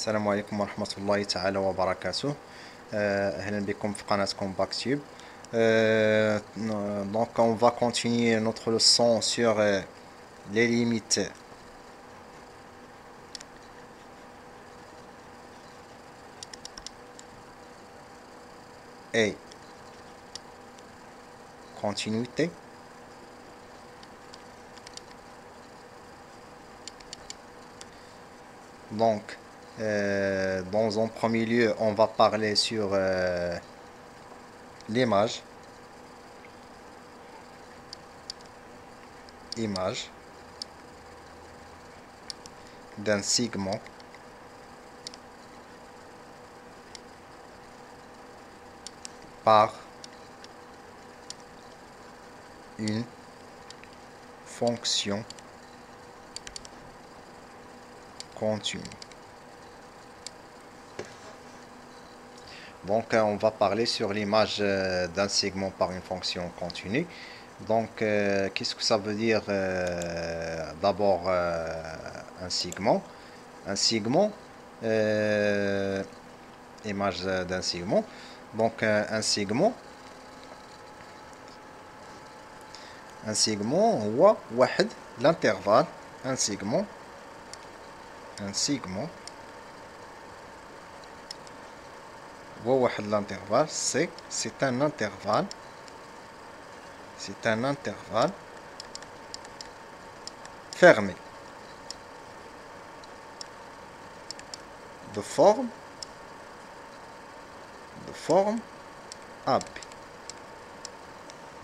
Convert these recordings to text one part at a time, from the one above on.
السلام عليكم ورحمة الله تعالى وبركاته Euh, أهلا بكم في قناتكم باكتيوب Euh, donc on va continuer notre leçon sur euh, les limites et continuité donc euh, dans un premier lieu on va parler sur euh, l'image image d'un segment par une fonction continue. Donc euh, on va parler sur l'image euh, d'un segment par une fonction continue. Donc euh, qu'est-ce que ça veut dire d'abord un segment? Un segment, image d'un segment. Donc un segment, un segment, l'intervalle, un segment, un segment. l'intervalle c'est c'est un intervalle c'est un intervalle fermé de forme de forme AB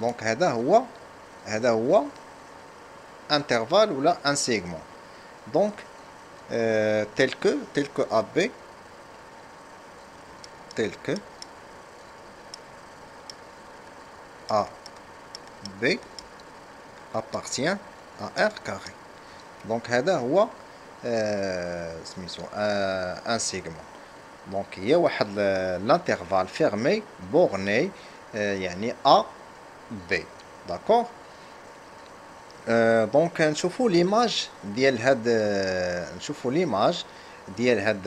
donc هذا هو هذا هو intervalle ولا un segment donc euh, tel que tel que AB tel que AB appartient à R carré donc هذا هو آه سميتو آه ان سيغمون دونك هي واحد لانترفال فيرمي بورني آه يعني ا بي داكور دونك نشوفوا ليماج ديال هاد آه، نشوفوا ليماج ديال هاد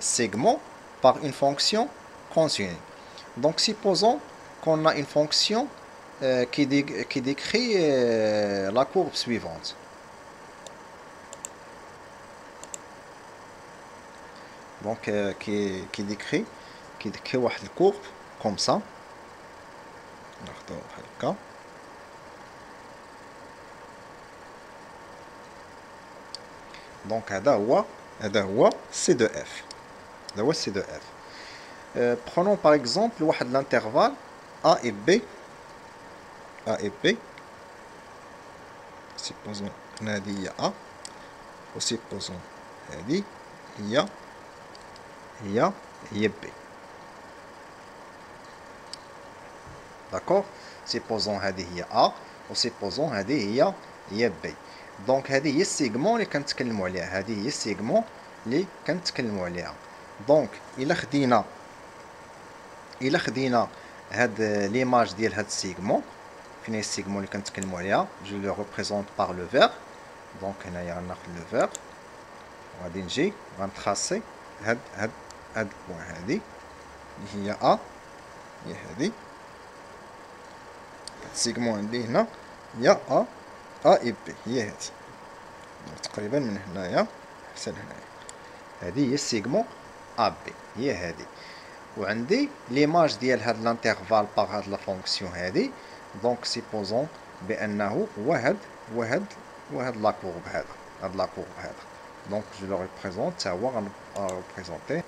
سيغمون par une fonction continue donc supposons qu'on a une fonction euh, qui, dé- qui décrit euh, la courbe suivante donc euh, qui, qui décrit qui décrit واحد الكورب comme ça ناخدو بحال هكا دونك هذا هو هذا هو سي دو اف هذا هو سي دو اف prenons par exemple واحد l'intervalle A et B A et B supposons هنا هذه هي A و supposons هذه هي هي هي B d'accord supposons هذه هي A و supposons هذه هي هي B دونك هذه هي السيغمون اللي كنتكلموا عليها هذه هي السيغمون اللي كنتكلموا عليها دونك الا خدينا الا خدينا هاد ليماج ديال هاد السيغمون فين هي السيغمون اللي كنتكلموا عليها جو لو ريبريزونت بار لو فير دونك هنايا غناخد لو فير وغادي نجي غنتخاسي هاد هاد هاد البوان هادي اللي هي ا هي هادي السيغمون عندي هنا هي ا ا اي بي هي هادي تقريبا من هنايا حتى لهنايا هادي هي السيغمون ا بي هي هادي وعندي ليماج ديال هاد لانترفال باغ هاد لا فونكسيون هادي دونك سيبوزون بانه هو هاد هو هاد هو هاد لا كورب هذا هاد لا كورب هذا دونك جو لو ريبريزونت تا هو غنريبريزونتي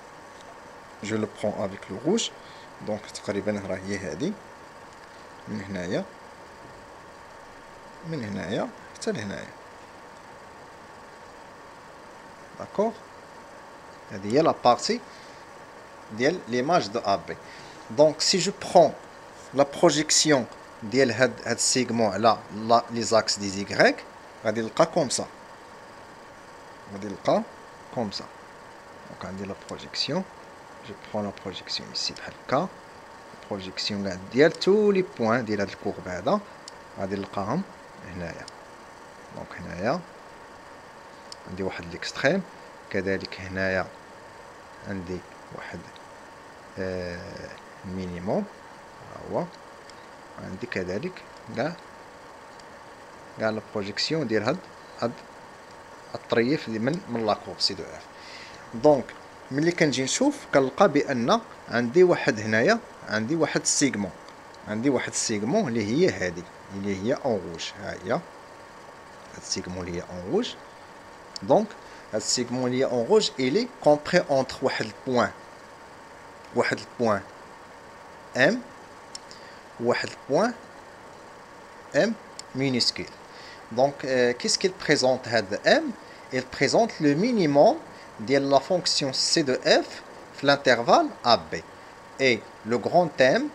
جو لو برون افيك لو روج دونك تقريبا راه هي هادي من هنايا من هنايا حتى لهنايا داكوغ هذه هي لا بارتي ديال ليماج دو ا بي دونك سي جو برون لا بروجيكسيون ديال هاد هاد السيغمون على لا لي زاكس دي زيغريك غادي نلقى كوم سا غادي نلقى كوم سا دونك عندي لا بروجيكسيون جو برون لا بروجيكسيون ici بحال هكا بروجيكسيون كاع ديال تو لي بوين ديال هاد الكورب هذا غادي نلقاهم هنايا دونك هنايا عندي واحد ليكستريم كذلك هنايا عندي واحد مينيموم هو عندي كذلك كاع كاع لا بروجيكسيون ديال هاد هاد الطريف من من لاكور سي دو اف دونك ملي كنجي نشوف كنلقى بأن عندي واحد هنايا عندي واحد السيغمون عندي واحد السيغمون اللي هي هذه اللي هي اون روج ها هي هاد السيغمون اللي هي اون روج دونك هاد السيغمون اللي هي اون روج الي كومبري اونتر واحد البوان واحد البوان ام واحد البوان ام minuscule donc euh, qu'est-ce qu'il présente هذا m il présente le minimum de la fonction c de f l'intervalle AB et le grand m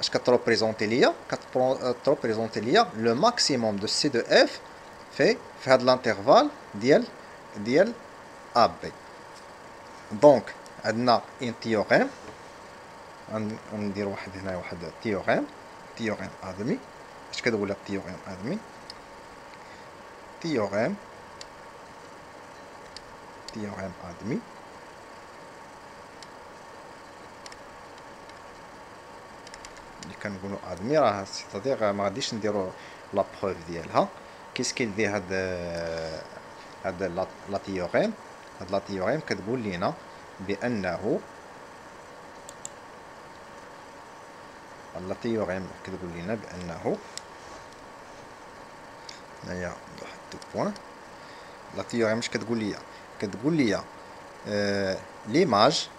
اش كتريبريزونتي ليا كتريبريزونتي ليا le maximum de c de f في في هذا l'intervalle ديال ديال AB دونك عندنا ان تيوريم غندير واحد هنا واحد تيوريم تيوريم آدمي. اش لك تيوريم آدمي. تيوريم تيوريم آدمي. اللي كنقولوا آدمي راه سيتادير ما غاديش نديرو لا بروف ديالها. كيس كيدير هاد هاد لا تيوريم هاد لا تيوريم كتقول لينا بأنه لا تيوريم كتقول لنا بأنه هنايا واحد دو بوان. لا تيوريم اش كتقول ليا؟ كتقول ليا آه ليماج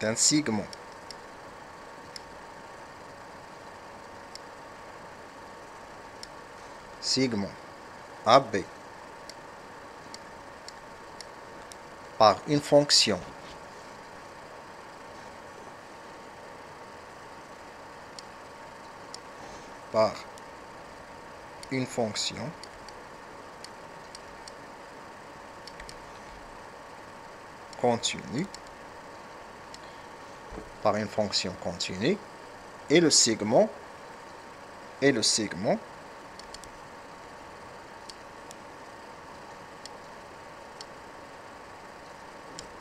d'un segment segment AB par une fonction par une fonction continue par une fonction continue et le segment et le segment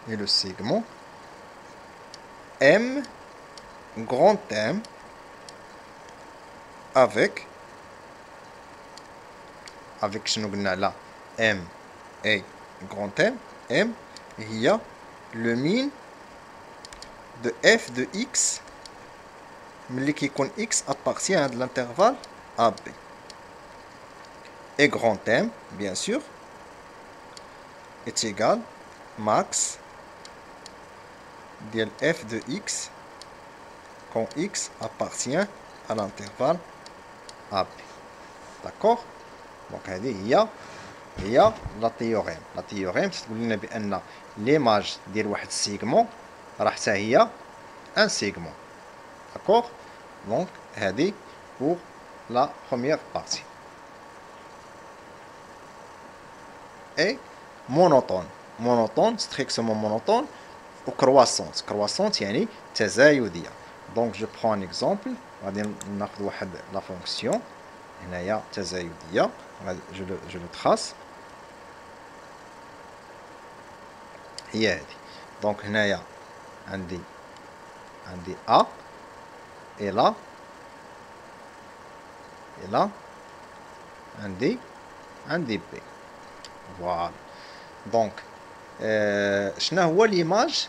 et le segment M grand M avec avec là M et grand M M il y a le min de f de x mais qui x appartient à l'intervalle AB. Et grand M bien sûr est égal max de f de x quand x appartient à l'intervalle AB d'accord donc il y a هي لا تيوريم لا تيوريم تقول لنا بان ليماج ديال واحد السيغمون راه حتى هي ان سيغمون داكوغ دونك هادي بور لا بروميير بارتي اي مونوتون مونوتون ستريكتومون مونوتون و كرواسونت كرواسونت يعني تزايديه دونك جو برون اكزومبل غادي ناخذ واحد لا فونكسيون هنايا تزايديه جو لو تراس هي هذه دونك هنايا عندي عندي ا اي لا اي لا عندي عندي بي فوالا دونك آه شنو هو ليماج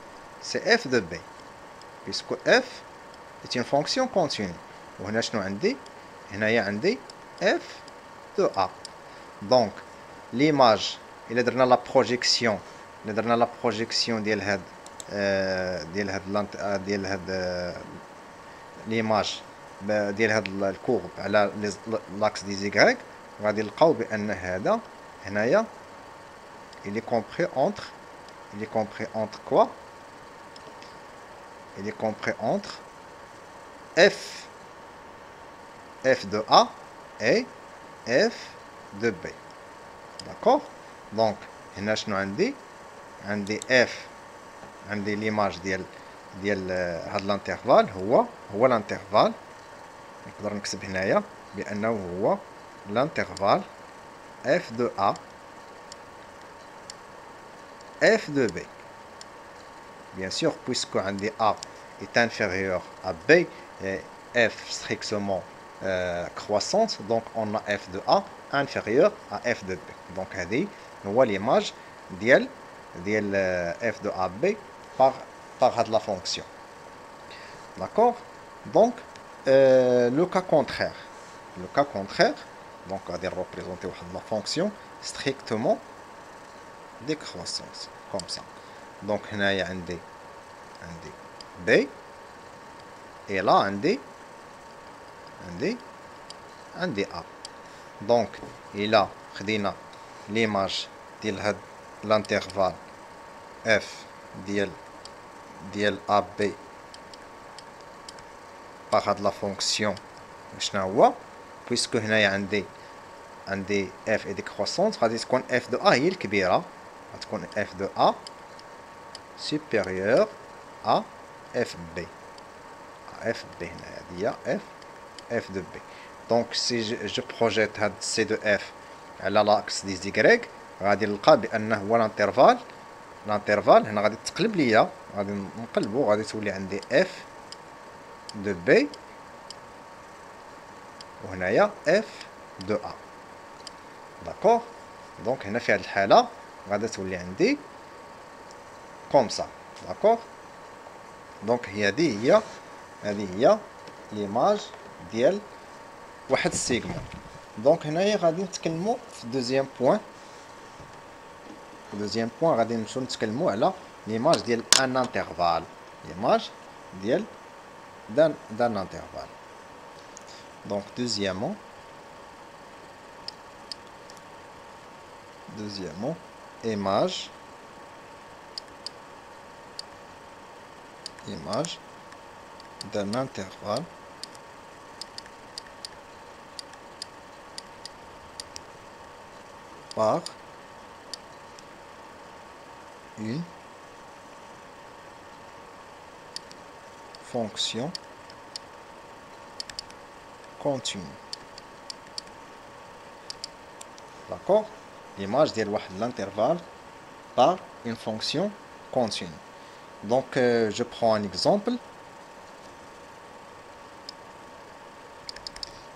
سي اف دو بي بيسكو اف est une fonction continue وهنا شنو عندي هنايا عندي اف دو ا دونك ليماج الا درنا لا بروجيكسيون الا درنا لا بروجيكسيون ديال هاد ديال هاد ديال هاد ليماج ديال هاد الكورب على لاكس دي زيكغيك غادي نلقاو بان هذا هنايا il est compris entre il est compris entre quoi il est compris entre f f de a et f de b d'accord donc هنا شنو عندي عندي f عندي ليماج ديال ديال هاد الانترفال هو هو الانترفال نقدر نكتب هنايا بانه هو l'intervalle f de A, f de B. Bien sûr, puisque A est inférieur à B, et f strictement euh, croissante, donc on a f de A inférieur à f de B. Donc, on voit l'image d'IL, euh, f de A B par, par la fonction. D'accord? Donc, euh, le cas contraire. Le cas contraire, donc on va représenter la fonction strictement décroissance comme ça donc il y a un D un D B et là un D un D un D A donc il a l'image de l'intervalle F ديال AB par la fonction شنو puisque هنايا عندي عندي اف اي ديكروسونس غادي تكون اف دو ا هي الكبيره غتكون اف دو ا ا اف بي اف بي هنايا هي اف اف دو بي دونك سي جو بروجيت هاد سي دو اف على لاكس دي زيكريك غادي نلقى بأنه هو لانترفال لانترفال هنا غادي تقلب ليا. غادي نقلبو. غادي تولي عندي اف دو بي وهنايا اف دو ا داكوغ دونك هنا في هذه الحالة غادا تولي عندي كوم سا داكوغ دونك هي هذه هي هذه هي ليماج ديال واحد السيغمون دونك هنايا غادي نتكلمو في دوزيام بوين دوزيام بوين غادي نمشيو نتكلمو على ليماج ديال ان انترفال ليماج ديال دان دان انترفال Donc, deuxièmement, deuxièmement, image, Image d'un intervalle par une fonction continue. D'accord? L'image de l'intervalle par une fonction continue. Donc, euh, je prends un exemple.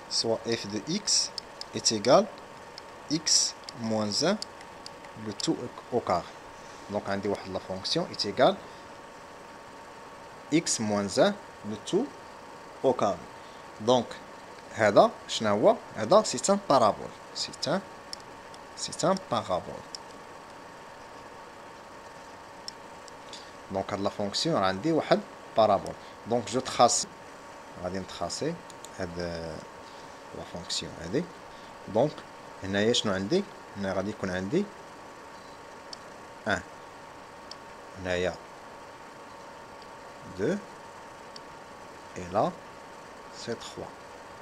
Soit f de x est égal x moins 1 le tout au carré. Donc, on dit la fonction est égale x moins 1 le tout au carré. Donc, هذا شنو هو هذا سي ان بارابول سي ان سي ان بارابول دونك هاد لا فونكسيون عندي واحد بارابول دونك جو تخاس غادي نتخاسي هاد لا فونكسيون هادي دونك هنايا شنو عندي هنا غادي يكون عندي ان هنايا دو اي لا سي تخوا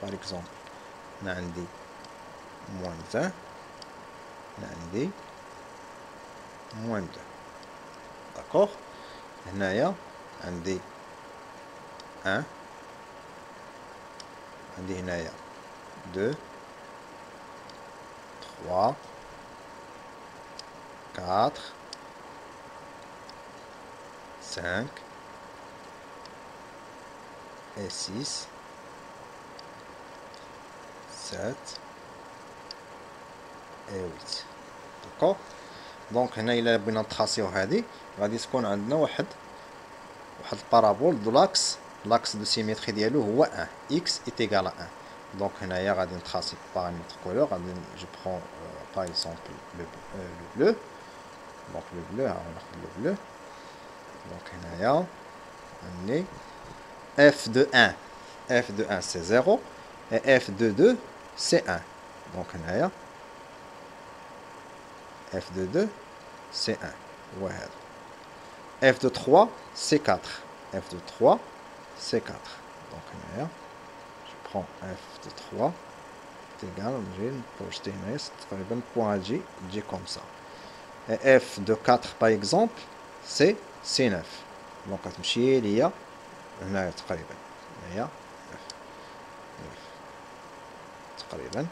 par exemple هنا عندي moins 1 هنا عندي moins 2 داكوغ هنايا عندي 1 عندي هنايا 2 3 4 5 et 6 7 et 8 داكوغ Donc, il a une trace qui est là. Il y a une parabole de l'axe. L'axe de symétrie est égal 1. X est égal à 1. Donc, il a une trace de est parmi. Je prends par exemple le bleu. Donc, le bleu. Donc, il y a F de 1. F de 1, c'est 0. Et F de 2, c'est 1. Donc, il y a F de 2. C1 f de 3 C4 f de 3 C4 donc je prends f de 3 est égal pour pour G comme ça et f de 4 par exemple c'est C9 donc تمشي ليا هنا تقريبا هنايا تقريبا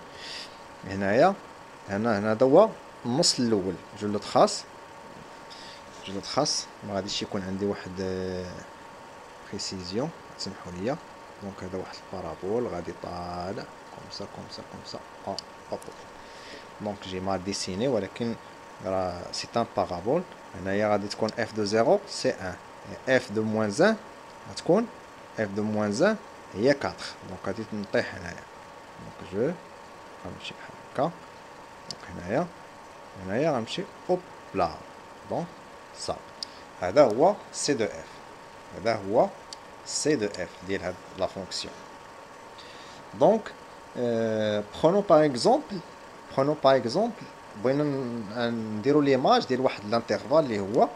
هنايا هنا هنا هذا هو النص الاول جلد خاص جو خاص. ما غاديش يكون عندي واحد بريسيزيون تسمحوا لي دونك هذا واحد البارابول. غادي طالع. كوم سا كوم سا كوم سا اوب اوب دونك جي مال ديسيني ولكن راه سي ان بارابول هنايا غادي تكون اف دو زيرو سي ان اف دو موان زان غتكون اف دو موان زان هي 4 دونك غادي نطيح هنايا. دونك جو غنمشي بحال هكا. دونك هنايا. هنايا غنمشي اوب لا دونك صا هذا هو سي دو اف هذا هو سي دو اف ديال هاد لا فونكسيون دونك prenons par exemple prenons par exemple بغينا نديرو ليماج ديال واحد الانترفال اللي هو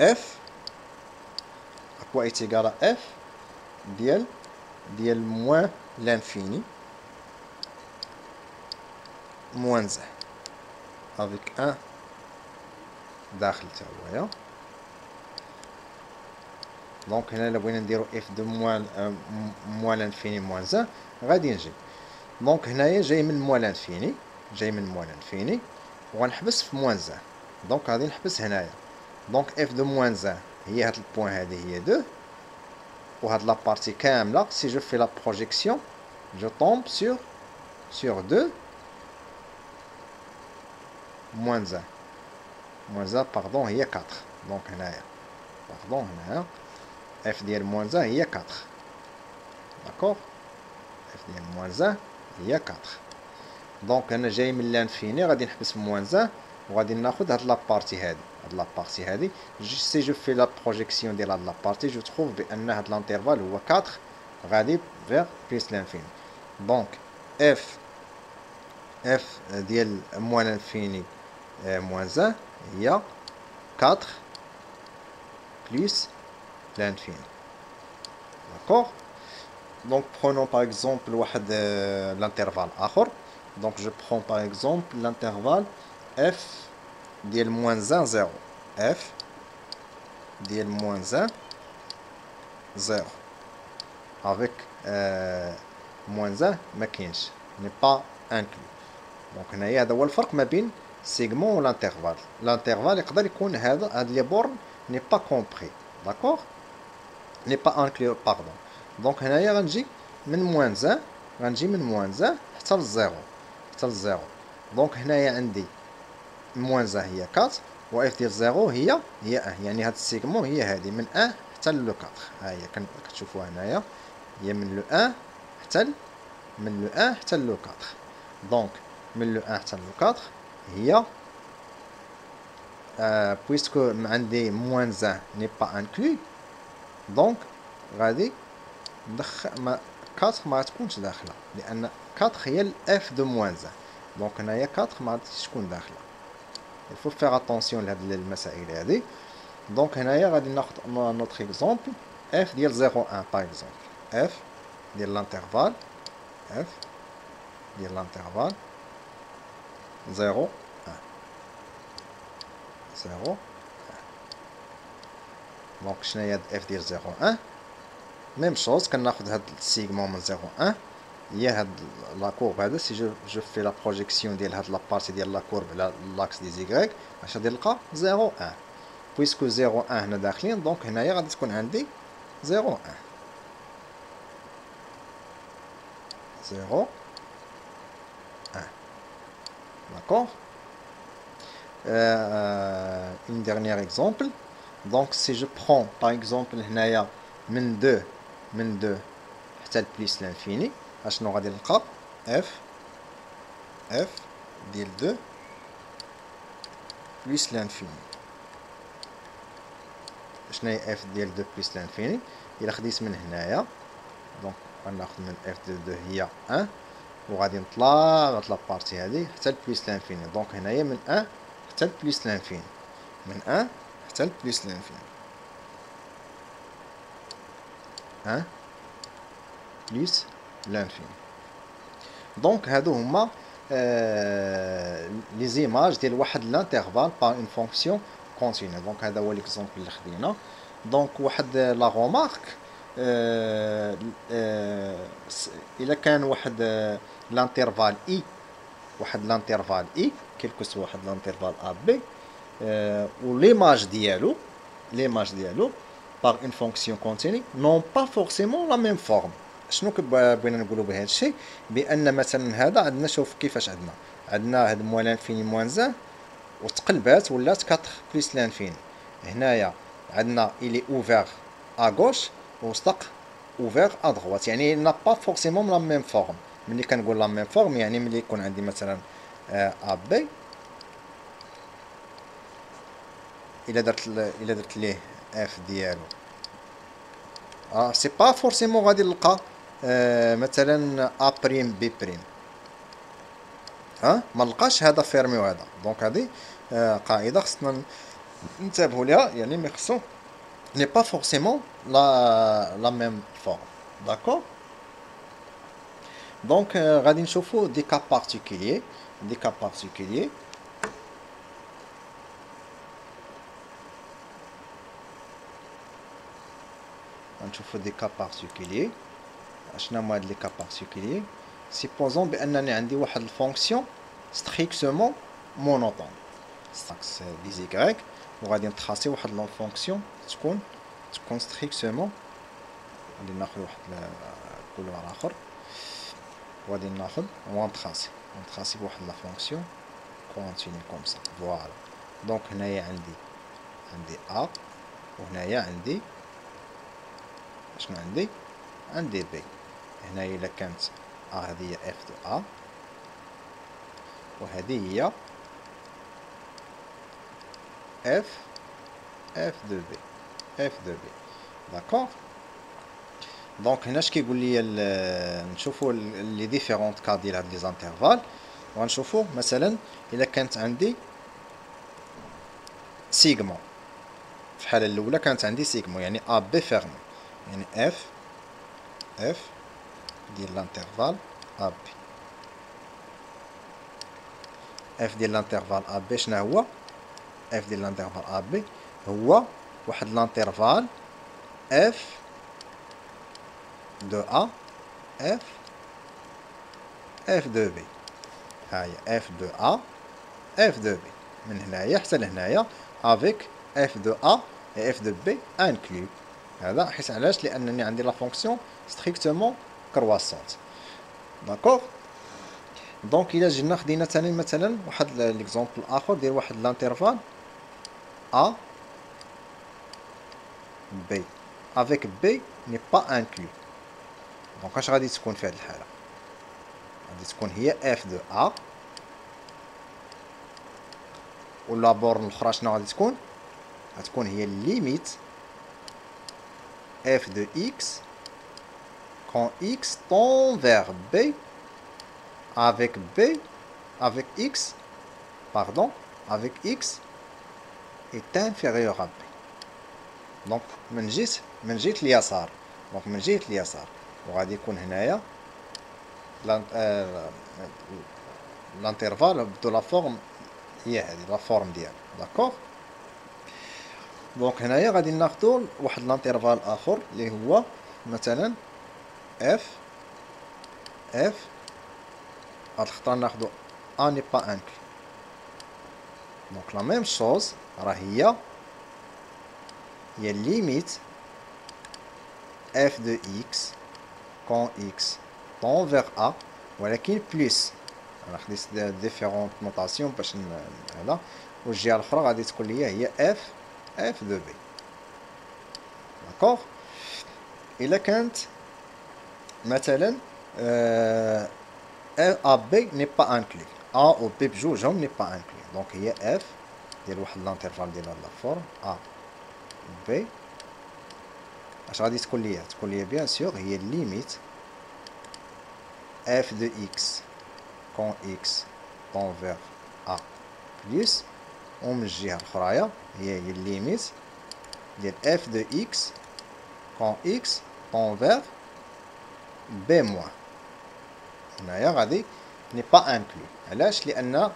اف اكوا ايتيغال اف ديال ديال موان لانفيني موان زه افيك ان داخل تا هويا دونك هنا الا بغينا نديرو اف دو موان موان لانفيني موان زه غادي نجي دونك هنايا جاي من موان لانفيني جاي من موان لانفيني وغنحبس في موان زه دونك غادي نحبس هنايا دونك اف دو موان زان هي هاد البوان هادي هي دو وهاد لا بارتي كاملة سي جو في لا بروجيكسيون جو طومب سور سور دو موان زان موان زان باردون هي كاتر دونك هنايا باردون هنايا اف ديال موان زان هي كاتر داكوغ اف ديال موان زان هي كاتر دونك انا جاي من لانفيني غادي نحبس في موان زان وغادي ناخد هاد لابارتي هادي هاد لابارتي هادي سي جو في لا بروجيكسيون ديال هاد لابارتي جو تخوف بان هاد لانترفال هو 4 غادي فيغ بليس لانفيني دونك اف اف ديال موان انفيني موان زان هي 4 بليس لانفيني داكوغ دونك prenons par exemple واحد l'intervalle اخر دونك جو prends par exemple l'intervalle f ديال موان زان زيرو اف ديال موان زان زيرو افيك موان زان ما كاينش ني با انكلو دونك هنايا هذا هو الفرق ما بين سيغمون و لانترفال لانترفال يقدر يكون هذا هاد لي بورن ني با كومبري داكوغ ني با انكلو باردون دونك هنايا غنجي من موان زان غنجي من موان زان حتى للزيرو حتى للزيرو دونك هنايا عندي موان زا هي 4 و اف ديال زيرو هي هي 1 يعني هاد السيغمون هي هادي من 1 حتى لو 4 ها هي كتشوفوها هنايا. هي من لو 1 حتى من لو 1 حتى لو 4 دونك من لو 1 حتى لو 4 هي آه بويسكو عندي موان زان ني با انكلو دونك غادي ندخل ما 4 ما تكونش داخله لان 4 هي الاف دو موان زان دونك هنايا 4 ما غاديش تكون داخله il faut faire attention لهاد المسائل هادي دونك هنايا غادي ناخد نوتر اكزومبل اف ديال 0 1 باغ اكزومبل اف ديال لانترفال اف ديال لانترفال 0 1 0 1 دونك شناهي هاد اف ديال 0 1 ميم شوز كناخد هاد السيغمون من 0 1 هي هاد لا كورب هذا سي جو جو في لا بروجيكسيون ديال هاد لابارتي ديال لا كورب على لاكس دي زيكغيك اش غادي نلقى 0 1 بويسكو 0 1 هنا داخلين دونك هنايا غادي تكون عندي 0 1 0 1 d'accord euh, une dernière exemple donc si je prends par exemple هنايا من 2 من 2 حتى البليس لانفيني اشنو غادي نلقى اف اف ديال دو بليس لانفيني شنو هي اف ديال دو بليس لانفيني الا خديت من هنايا دونك غناخد من اف دو دو هي ان وغادي نطلع غات لابارتي هادي حتى لبليس لانفيني دونك هنايا من ان حتى لبليس لانفيني من ان حتى لبليس لانفيني ان بليس لانفيني دونك هادو هما لي زيماج ديال واحد لانترفال با اون فونكسيون كونتينيو دونك هذا هو ليكزومبل اللي خدينا. دونك واحد لا غومارك الا كان واحد لانترفال إي واحد لانترفال إي كيلكو سوا واحد لانترفال أ بي و ليماج ديالو ليماج ديالو باغ اون فونكسيون كونتيني نون با فورسيمون لا ميم فورم شنو بغينا نقولوا بهذا الشيء؟ بأن مثلا هذا عندنا شوف كيفاش عندنا. عندنا هاد موان لانفيني موان زان وتقلبات ولات 4 بليس لانفيني هنايا عندنا الي اوفير ا غوش وصدق اوفير ا دغوات يعني نا با فورسيمون لا ميم فورم ملي كنقول لا ميم فورم يعني ملي يكون عندي مثلا ا بي إلا درت إلا درت ليه اف ديالو. آه سي با فورسيمون غادي نلقى آه مثلا ا بريم بي بريم ها؟ ما نلقاش هذا فيرمي وهذا. دونك هذه آه قاعدة خصنا ننتبهوا ليها يعني مي خصو n'est pas forcément la, même forme. D'accord Donc, euh, Radin des cas particuliers. Des cas particuliers. On des cas particuliers. Je n'ai des cas particuliers. Supposons que j'ai une fonction strictement monotone. ستاكس دي زيكغيك وغادي نتخاصي واحد لون فونكسيون تكون تكون ستريكتومون غادي ناخذ واحد كولور اخر وغادي ناخذ ونتخاصي نتخاصي بواحد لا فونكسيون كونتيني كوم سا فوالا دونك هنايا عندي عندي ا وهنايا عندي شنو عندي عندي بي هنا الا كانت ا هذه هي اف دو ا وهذه هي اف اف دو بي اف دو بي داكوغ دونك هنا اش كيقول لي نشوفوا لي ديفيرونت كا ديال هاد لي زانترفال غنشوفوا مثلا الا كانت عندي سيغمون في الحاله الاولى كانت عندي سيغمون يعني ا بي فيرمي يعني اف اف ديال لانترفال ا بي اف ديال لانترفال ا بي شنو هو اف ديال لانترفال ا بي هو واحد لانترفال اف دو ا اف اف دو بي ها هي اف دو ا اف دو بي من هنايا حتى لهنايا افيك اف دو ا اف دو بي انكلو هذا حيت علاش؟ لأنني عندي لا فونكسيون ستريكتومون كرواسونت داكوغ دونك الا جينا خدينا ثاني مثلا واحد ليكزومبل آخر ديال واحد لانترفال ا بي افيك بي ني با انكلو دونك اش غادي تكون في هذه الحاله غادي تكون هي اف دو ا ولا بورن الاخرى شنو غادي تكون غتكون هي ليميت f de x quand x tend vers b avec b avec x pardon avec x est inférieur à b. Donc من جهة من جهة اليسار. دونك من جهة اليسار. وغادي يكون هنايا لانترفال دو لا فورم هي هذه لا فورم ديالو. داكوغ دونك هنايا غادي ناخدو واحد لانترفال آخر اللي هو مثلا اف اف هاد الخطره ناخدو ني با انكل دونك لا ميم شوز راه هي هي ليميت اف دو اكس كون اكس طون فيغ ا ولكن بليس انا خديت ديفيرونت نوتاسيون باش هذا والجهه الاخرى غادي تكون ليا هي اف f de b. D'accord إلا كانت مثلا A B n'est pas inclus A ou B بجوجهم n'est pas inclus donc هي F ديال واحد لانترفال ديال هاد لافورم A B اش غادي تكون ليا تكون ليا بيان سور هي ليميت f de x quand x tend vers a plus ومن الجهة الأخرى هي هي الليميت ديال f de x quand x tend vers b moins هنايا غادي ني با انكلو علاش لان ا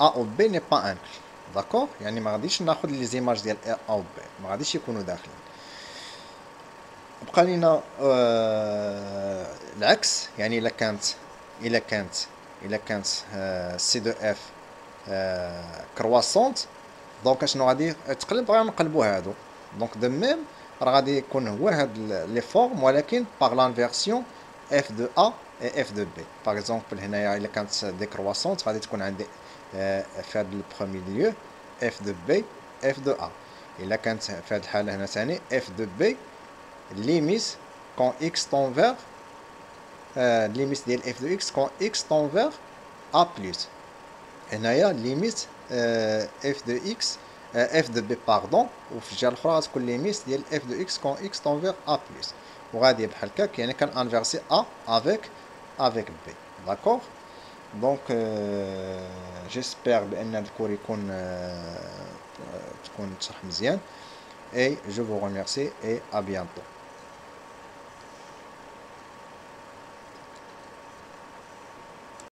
او بي ني با انكلو داكوغ يعني ما غاديش ناخذ لي زيماج ديال ا أو بي ما غاديش يكونوا داخلين بقى لينا آه العكس يعني الا كانت الا كانت الا كانت سي دو اف كرواسونت دونك اشنو غادي تقلب غادي نقلبو هادو دونك دو ميم راه غادي يكون هو هاد لي فورم ولكن باغ لانفيرسيون اف دو ا اف دو بي باغ اكزومبل هنايا الا كانت ديكرواسونت غادي تكون عندي في هاد البرومي ليو اف دو بي اف دو ا الا كانت في هاد الحاله هنا ثاني اف دو بي ليميت كون اكس طون فيغ ليميت ديال اف دو اكس كون اكس طون فيغ ا بلس هنايا ليميت اف دو اكس اف دو بي باردون وفي الجهه الاخرى غتكون ليميت ديال اف دو اكس كون اكس طون فيغ ا بلس وغادي بحال هكاك يعني كان انفيرسي ا افيك افيك بي داكوغ دونك جيسبيغ بان الكور يكون تكون تشرح مزيان اي جو فو ريميرسي اي ا بيانتو